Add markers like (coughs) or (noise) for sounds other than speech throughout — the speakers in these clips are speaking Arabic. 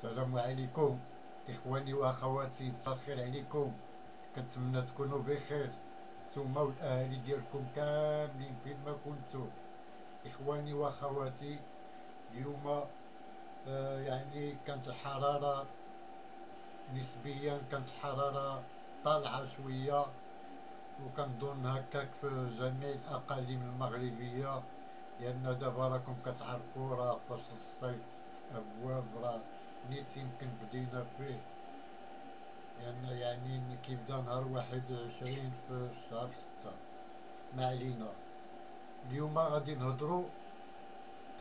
السلام عليكم إخواني وأخواتي مساء الخير عليكم. كنتمنى تكونوا بخير. ثم والأهالي ديالكم كاملين فين ما كنتو. إخواني وأخواتي اليوم آه يعني كانت الحرارة نسبيا كانت الحرارة طالعة شوية وكنظن هكاك في جميع الأقاليم المغربية لأن دابا راكم كتعرفوا راه فصل الصيف أبواب راه نيت يمكن بدينا فيه. لأن يعني كيبدا نهار واحد وعشرين في شهر ستة. ما علينا. اليوم غادي نهضروا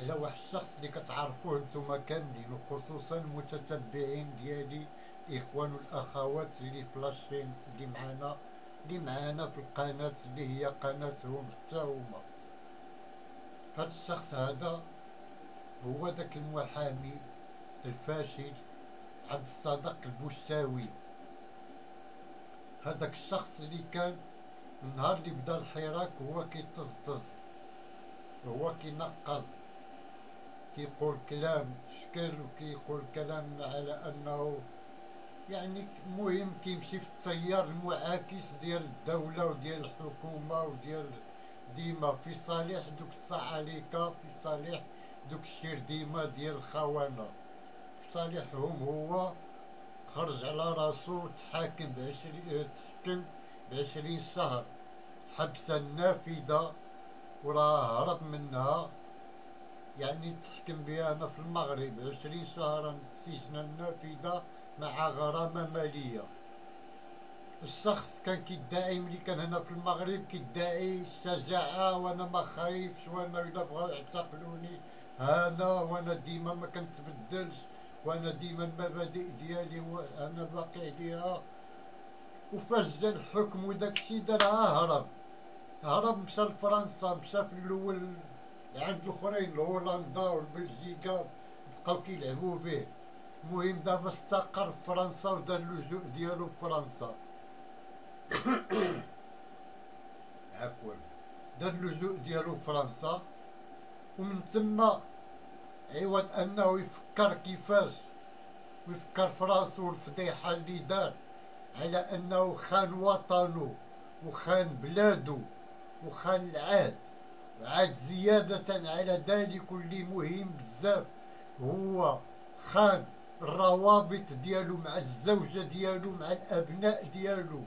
على واحد الشخص اللي كتعرفوه نتوما كاملين وخصوصا المتتبعين ديالي الاخوان والاخوات اللي في لاشين اللي معانا اللي معانا في القناة اللي هي قناتهم حتى هما. هاد الشخص هذا هو داك المحامي الفاشل عبد الصادق البوشتاوي هذاك الشخص اللي كان النهار اللي بدأ الحراك هو كيطزطز هو كينقص كيقول كلام شكل وكيقول كلام على أنه يعني مهم كيمشي في التيار المعاكس ديال الدولة وديال الحكومة وديال ديما في صالح دوك الصعاليكة في صالح دوك الشير ديما ديال الخونة صالحهم هو خرج على راسو تحاكم بعشرين تحكم بعشرين شهر. حبسا نافذة وراه هرب منها. يعني تحكم بها أنا في المغرب. عشرين شهرا سجنا نافذة مع غرامة مالية. الشخص كان كيدعي ملي كان هنا في المغرب كيدعي الشجاعة وأنا ما خايفش وأنا إلا بغاو يعتقلوني أنا وأنا ديما ما كنتبدلش. وأنا ديما المبادئ ديالي وأنا باقي عليها وفاش جا الحكم وداك الشي دارها هرب. هرب مشى لفرنسا مشى في الأول عند الأخرين لهولندا والبلجيكا بقاو كيلعبوا به المهم دابا استقر في فرنسا ودار اللجوء ديالو في فرنسا. (coughs) عفوا. دار اللجوء ديالو في فرنسا. ومن تما عوض أنه يفكر كيفاش؟ ويفكر في راسو الفضيحة اللي دار على أنه خان وطنه وخان بلادو وخان العهد. وعاد زيادة على ذلك اللي مهم بزاف هو خان الروابط ديالو مع الزوجة ديالو مع الأبناء ديالو.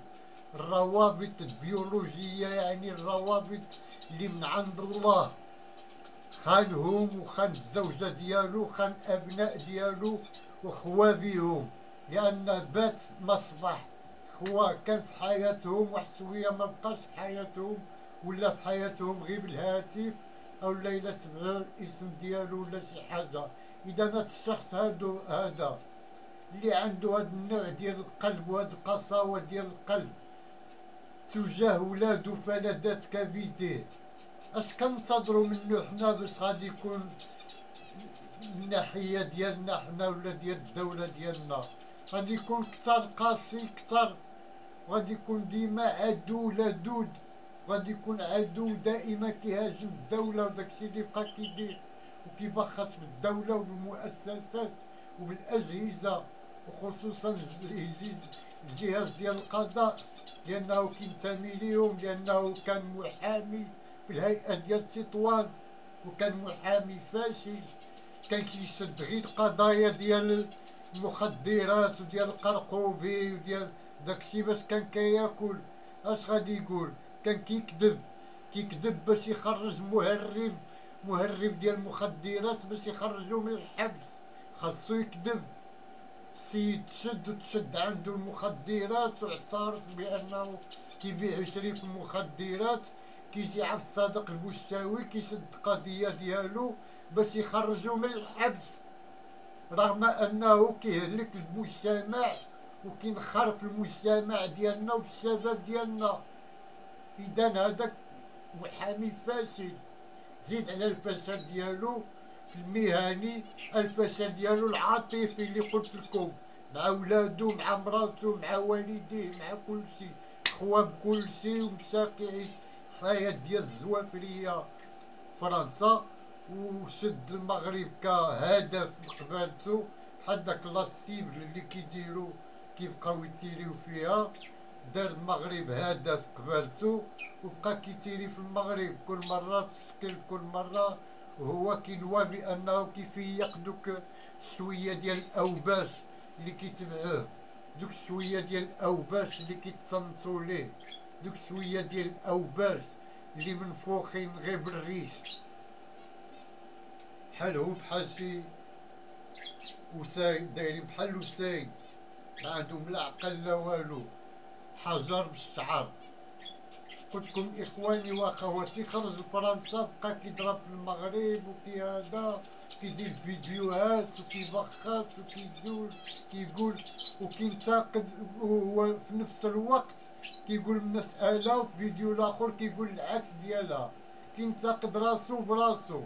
الروابط البيولوجية يعني الروابط اللي من عند الله. خانهم وخان الزوجة ديالو خان أبناء ديالو وخوابيهم لأن بات مصبح خوا كان في حياتهم واحد شوية ما بقاش في حياتهم ولا في حياتهم غير بالهاتف أو لا سمعوا الاسم ديالو ولا شي حاجة. إذا هذا الشخص هادو هذا اللي عنده هذا النوع ديال القلب وهذه القساوة ديال القلب تجاه ولادو فلذات كبده اش كنتظروا منه حنا باش غادي يكون الناحيه ديالنا حنا ولا ديال الدولة ديالنا. غادي يكون كثر قاسي كثر غادي يكون ديما عدو لدود غادي يكون عدو دائما كيهاجم الدولة وداكشي اللي بقى كيدير. وكيبخس بالدولة وبالمؤسسات وبالأجهزة وخصوصا الجهاز ديال القضاء. لأنه كينتمي ليهم لأنه كان محامي. في الهيئة ديال تطوان وكان محامي فاشل كان كيشد غير القضايا ديال المخدرات وديال القرقوبي وديال داكشي باش كان كياكل. اش غادي يقول؟ كان كيكذب كيكذب باش يخرج مهرب مهرب ديال المخدرات باش يخرجو من الحبس. خاصو يكذب. السيد تشد وتشد عنده المخدرات واعترف بأنه كيبيع ويشري في المخدرات. كيجي عبد الصادق البوشتاوي كيشد القضية ديالو باش يخرجو من الحبس رغم أنه كيهلك المجتمع وكينخر في المجتمع ديالنا وفي الشباب ديالنا. إذا هذاك محامي فاشل زيد على الفشل ديالو المهني الفشل ديالو العاطفي اللي قلت لكم مع ولادو مع مراتو مع والديه مع كل شيء خواب كل شيء ومشى كيعيش حياة ديال الزوافرية فرنسا وشد المغرب كهدف لقبالتو بحال داك la cible اللي كيديرو كيبقاو يتيريو فيها. دار المغرب هدف قبالتو وبقى كيتيري في المغرب كل مرة تشكل كل مرة. وهو كينوى بأنه كيفيق دوك شوية ديال الأوباش اللي كيتبعوه. دوك شوية ديال الأوباش اللي كيتصنتو ليه. دوك شوية ديال الأوباش اللي منفوخين غير بالريش بحال هو بحال شي وسايد دايرين بحال وسايد ما عندهم لا عقل لا والو. حجر بالشعر. قلت لكم إخواني وأخواتي خرج لفرنسا بقى كيضرب في المغرب وكي هذا كيدير فيديوهات وكيبخص وكيدور كيقول وكينتقد وهو في نفس الوقت كيقول مسألة وفي فيديو الآخر كيقول العكس ديالها. كينتقد راسو براسو.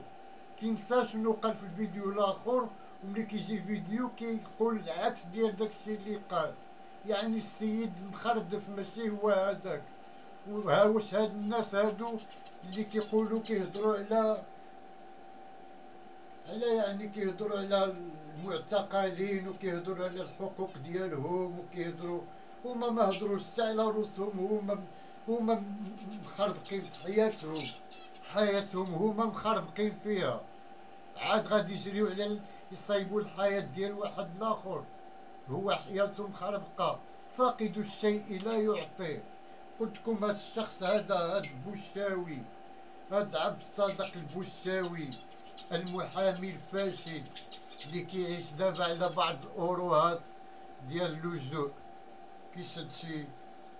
كينسى شنو قال في الفيديو الآخر وملي كيجي فيديو كيقول العكس ديال داكشي اللي قال. يعني السيد مخردف ماشي هو هذاك. وها واش هاد الناس هادو اللي كيقولوا كيهضروا على على يعني كيهضروا على المعتقلين وكيهضروا على الحقوق ديالهم وكيهضروا هما ما هضروش حتى على روسهم هما هما مخربقين في حياتهم. حياتهم هما مخربقين فيها. عاد غادي يجريو على يصايبوا الحياة ديال واحد الآخر. هو حياته مخربقة فاقد الشيء لا يعطيه قلت لكم هذا الشخص هذا هذا البوشاوي. هذا عبد الصادق البوشاوي المحامي الفاشل اللي كيعيش دابا على بعض الأوروهات ديال اللجوء كيشد شي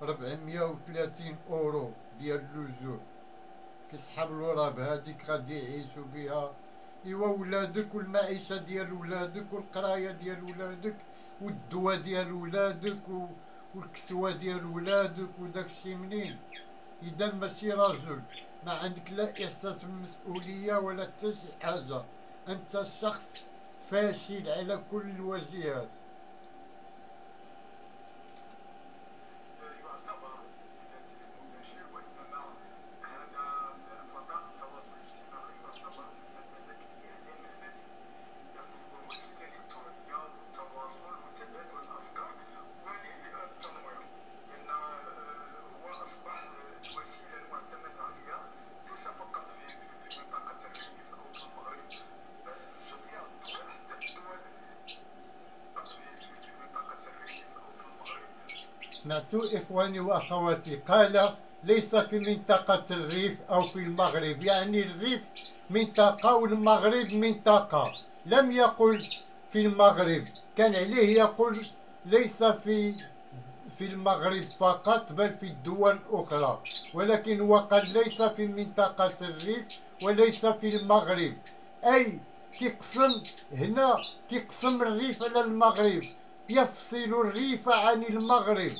430 أورو ديال اللجوء كيسحب الوراب هذيك غادي يعيشوا بها إيوا ولادك والمعيشة ديال ولادك والقراية ديال ولادك والدواء ديال ولادك والكسوة ديال ولادك وداكشي منين. اذا ماشي راجل. ما عندك لا إحساس بالمسؤوليه ولا حتى شي حاجة. أنت شخص فاشل على كل الوجهات. سمعت إخواني وأخواتي قال ليس في منطقة الريف أو في المغرب. يعني الريف منطقة والمغرب منطقة. لم يقل في المغرب. كان عليه يقول ليس في في المغرب فقط بل في الدول الأخرى. ولكن قال ليس في منطقة الريف وليس في المغرب. أي كيقسم هنا كيقسم الريف على المغرب. يفصل الريف عن المغرب.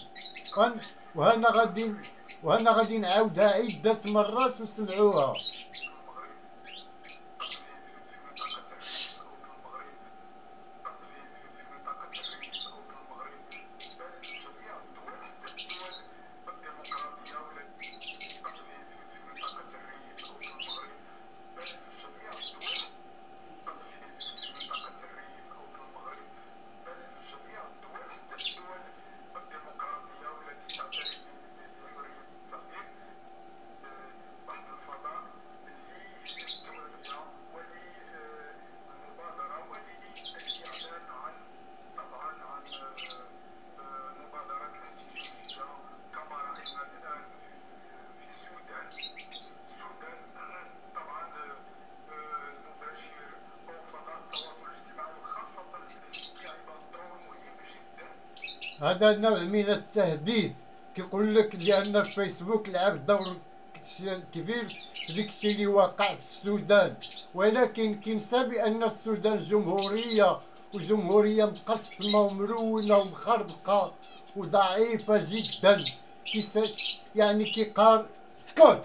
وهنا غادي وهنا غادي نعاودها عدة مرات وسمعوها. هذا نوع من التهديد. كيقول لك لأن الفيسبوك لعب دور كبير ديك الشيء اللي واقع في السودان. ولكن كينسى بأن السودان جمهورية وجمهورية مقسمة ومرونة ومخربقة وضعيفة جدا. يعني كيقار سكوت!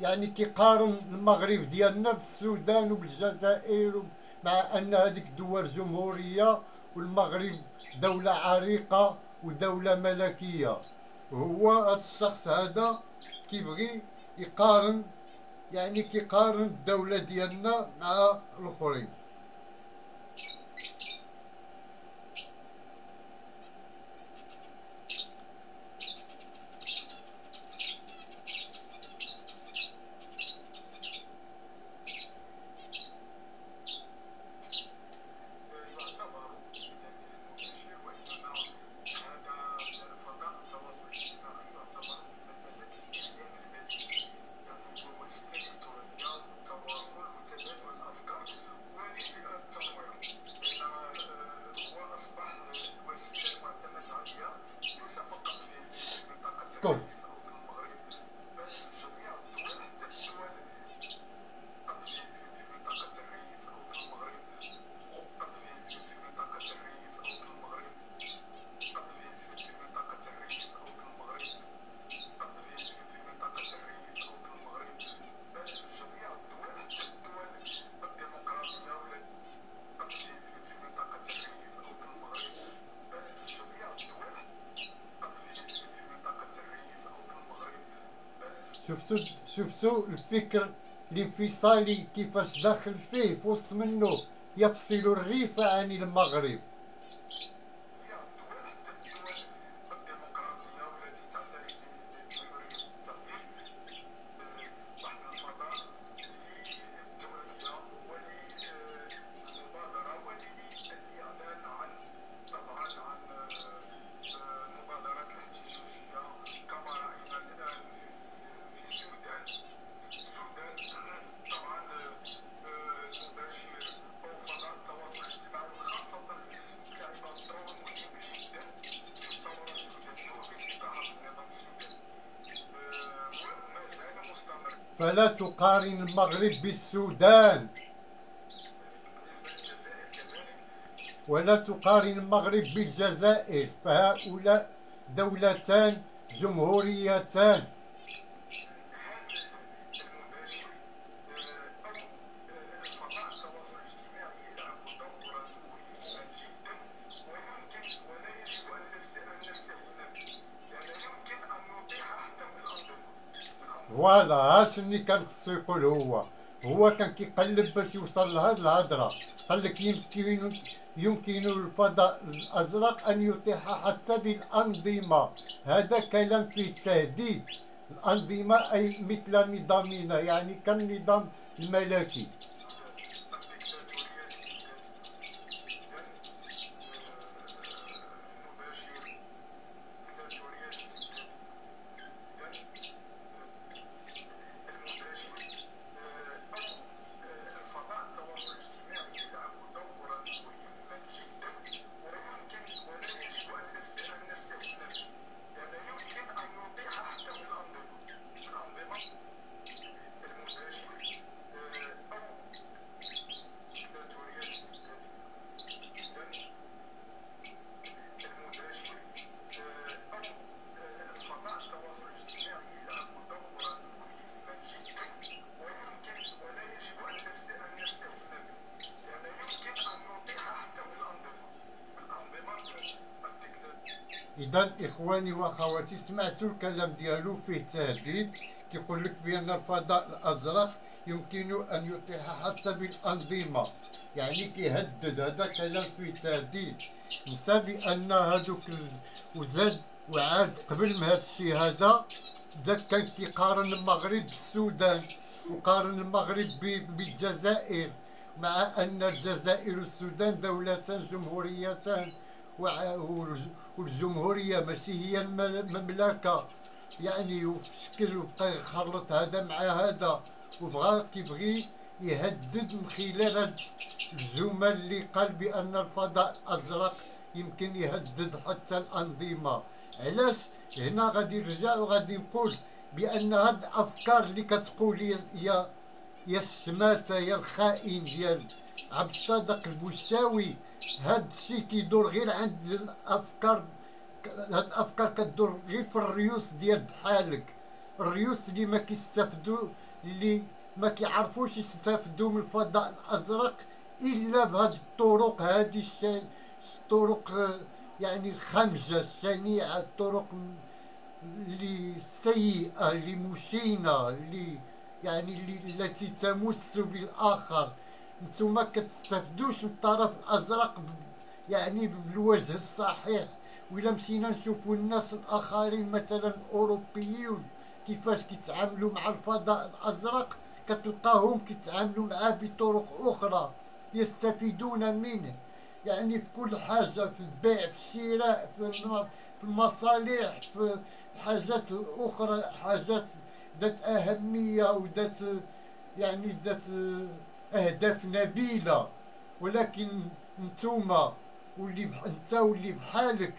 يعني كيقارن المغرب ديالنا بالسودان وبالجزائر مع أن هذيك دول جمهورية والمغرب دولة عريقة ودولة ملكية. هو الشخص هذا كيبغي يقارن يعني كيقارن الدولة ديالنا مع الآخرين. شفتوا شفتوا الفكر الانفصالي كيفاش داخل فيه في وسط منه يفصل الريف عن المغرب. فلا تقارن المغرب بالسودان. ولا تقارن المغرب بالجزائر فهؤلاء دولتان جمهوريتان. فوالا هاش اللي كان خصو يقول هو؟ هو كان كيقلب باش يوصل لهاد الهضرة. قال لك يمكن يمكن الفضاء الأزرق أن يتيح حتى بالانظمه هذا كلام فيه تهديد الأنظمة أي مثل نظامنا يعني كالنظام الملكي. اذا إخواني وأخواتي سمعتوا الكلام ديالو فيه تهديد. كيقول لك بأن الفضاء الأزرق يمكن أن يطيح حتى بالأنظمة. يعني كيهدد هذا كلام فيه تهديد. نسى بأن هذوك وزاد وعاد قبل ما هذا الشيء هذا بدا كان كيقارن المغرب بالسودان وقارن المغرب بالجزائر مع أن الجزائر والسودان دولتان جمهوريتان والجمهورية ماشي هي الم- المملكة. يعني وشكل وبقى يخلط هذا مع هذا وبغى كيبغي يهدد من خلال هاد الجمل اللي قال بأن الفضاء الأزرق يمكن يهدد حتى الأنظمة. علاش؟ هنا غادي نرجع وغادي نقول بأن هاد الأفكار اللي كتقول يا- يا الشماتة يا الخائن ديال عبد الصادق البوشاوي هاد الشيء كيدور غير عند الأفكار هاد الأفكار كدور غير في الريوس ديال بحالك الريوس اللي ما كيستافدوا اللي ما كيعرفوش يستافدوا من الفضاء الأزرق إلا بهاد الطرق هادي الطرق يعني الخمجه الشنيعة الطرق اللي سيئة اللي مشينة اللي يعني اللي التي تمس بالآخر. نتوما كتستافدوش من الطرف الأزرق ب- يعني بالوجه الصحيح. وإلا مشينا نشوفوا الناس الآخرين مثلا الأوروبيين كيفاش كيتعاملوا مع الفضاء الأزرق كتلقاهم كيتعاملوا معاه بطرق أخرى يستفيدون منه. يعني في كل حاجة في البيع في الشراء في الم- في المصالح في حاجات أخرى حاجات ذات أهمية وذات يعني ذات أهداف نبيلة ولكن نتوما واللي. أنت واللي بحالك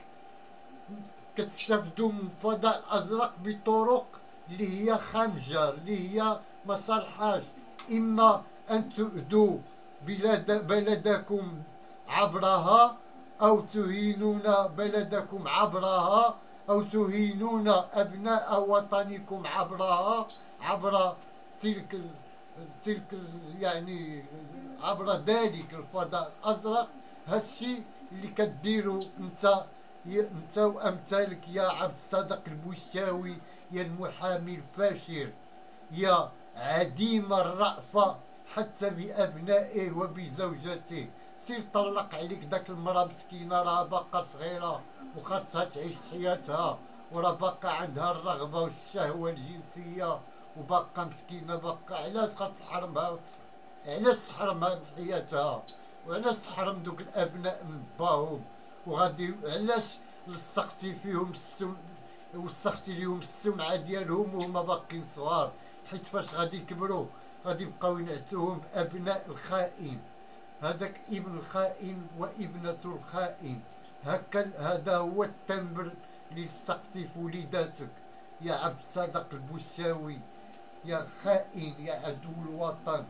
كتستافدوا من الفضاء الأزرق بطرق اللي هي خامجه اللي هي ما صالحاش إما أن تؤذوا بلاد بلدكم عبرها أو تهينون بلدكم عبرها أو تهينون أبناء وطنكم عبرها عبر تلك تلك يعني عبر ذلك الفضاء الأزرق هادشي اللي كديروا أنت أنت وأمثالك يا عبد الصادق البوشاوي يا المحامي الفاشل يا عديم الرأفة حتى بأبنائه وبزوجته. سير طلق عليك داك المرأة مسكينة راه باقا صغيرة وخاصها تعيش حياتها وراه باقا عندها الرغبة والشهوة الجنسية. وباقا مسكينة باقا علاش خاص تحرمها علاش تحرمها من حياتها؟ وعلاش تحرم دوك الأبناء من باهم؟ وغادي علاش لصقتي فيهم السم وسختي ليهم السمعة ديالهم وهما باقيين صغار؟ حيت فاش غادي يكبروا غادي يبقاو ينعسوهم بأبناء الخائن. هذاك ابن الخائن وابنة الخائن. هكا هذا هو التنبر اللي لصقتي في وليداتك. يا عبد الصادق البوشاوي. يا خائن يا عدو الوطن.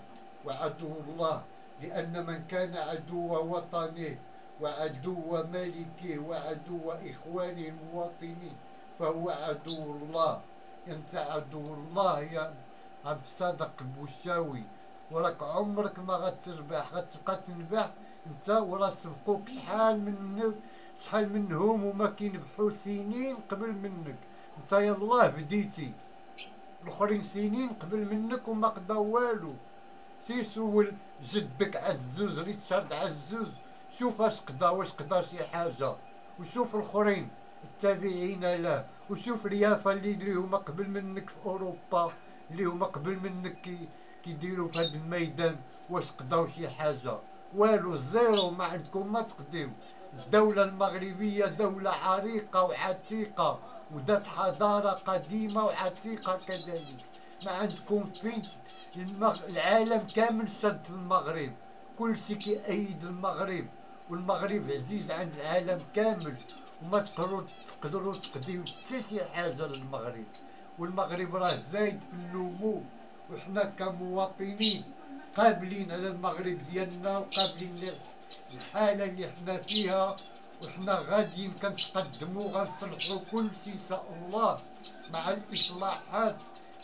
وعدو الله لأن من كان عدو وطنه وعدو ملكه وعدو إخوانه المواطنين فهو عدو الله. أنت عدو الله يا عبد الصادق البوشاوي وراك عمرك ما غتربح. غتبقى تنبح أنت ورا سبقوك شحال من شحال منهم وما كينبحوا سنين قبل منك. أنت يلاه بديتي. الأخرين سنين قبل منك وما قضاو والو. سير سول جدك عزوز ريتشارد عزوز. شوف اش قضا واش قضا شي حاجة. وشوف الأخرين التابعين له وشوف ريافة اللي اللي هما قبل منك في أوروبا اللي هما قبل منك كي كيديروا في هذا الميدان. واش قضاو شي حاجة. والو زيرو ما عندكم ما تقديو الدولة المغربية دولة عريقة وعتيقة. وذات حضارة قديمة وعتيقة كذلك. ما عندكم فين المغ... العالم كامل شد في المغرب. كل شيء كيأيد المغرب. والمغرب عزيز عند العالم كامل. وما تقدروا تقدروا تقديو حتى شي حاجة للمغرب. والمغرب راه زايد في النمو. وحنا كمواطنين قابلين على المغرب ديالنا وقابلين الحالة اللي حنا فيها. وحنا غاديين كنتقدموا غنصلحوا كل شيء إن شاء الله مع الإصلاحات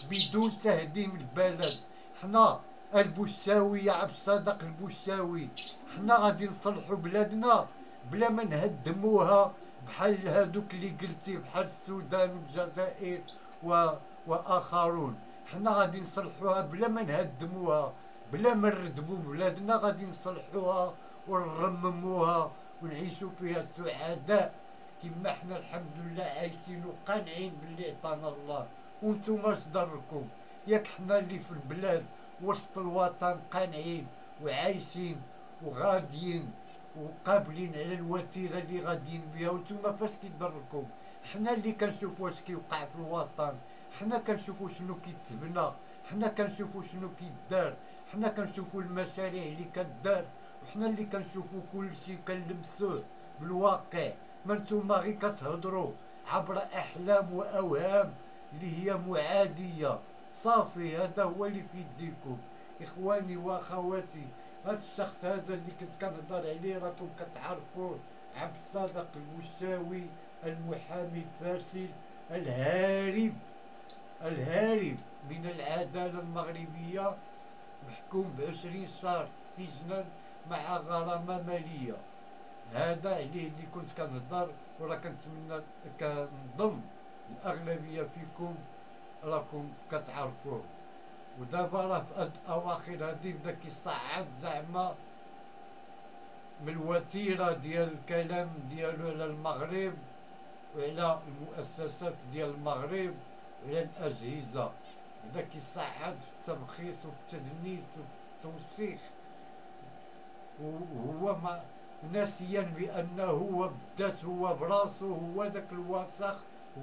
بدون تهديم البلد. حنا البوشاوي يا عبد الصادق البوشاوي حنا غادي نصلحوا بلادنا بلا ما نهدموها بحال هادوك اللي قلتي بحال السودان والجزائر و... وآخرون. حنا غادي نصلحوها بلا ما نهدموها بلا ما نردمو بلادنا غادي نصلحوها ونرمموها. ونعيشوا فيها سعداء كما حنا الحمد لله عايشين وقانعين باللي عطانا الله. وأنتم اش ضركم ياك حنا اللي في البلاد وسط الوطن قانعين وعايشين وغاديين وقابلين على الوتيره اللي غاديين بها وأنتم فاش كيضركم حنا اللي كنشوفوا اش كيوقع في الوطن. حنا كنشوفوا شنو كيتبنى. حنا كنشوفوا شنو كيدار. حنا كنشوفوا المشاريع اللي كدار. وحنا اللي كنشوفوا كل شيء كنلمسوه بالواقع. ما نتوما غير كتهضروا عبر أحلام وأوهام اللي هي معادية. صافي هذا هو اللي في يديكم. إخواني وأخواتي هذا الشخص هذا اللي كنت كنهضر عليه راكم كتعرفوه عبد الصادق المشاوي المحامي الفاشل الهارب. الهارب من العدالة المغربية محكوم بعشرين شهر سجنا مع غرامة مالية. هذا عليه اللي كنت كنهضر وراه كنتمنى كنظن الأغلبية فيكم راكم كتعرفوه. ودابا راه في الأواخر هادي بدا كيصعد زعما من الوتيرة ديال الكلام ديالو على المغرب وعلى المؤسسات ديال المغرب وعلى الأجهزة. بدا كيصعد في الترخيص وفي التدنيس وفي التوسيخ. وهو ما ناسيا بأنه هو بدات هو براسو هو داك الوسخ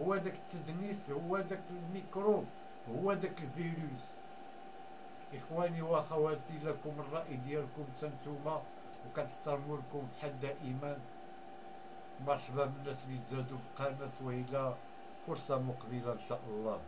هو داك التدنيس هو داك الميكروب هو داك الفيروس. إخواني وأخواتي لكم الرأي ديالكم تنتوما وكنحترموا لكم بحال دائما. مرحبا بالناس اللي تزادوا في القناة وإلى فرصة مقبلة إن شاء الله.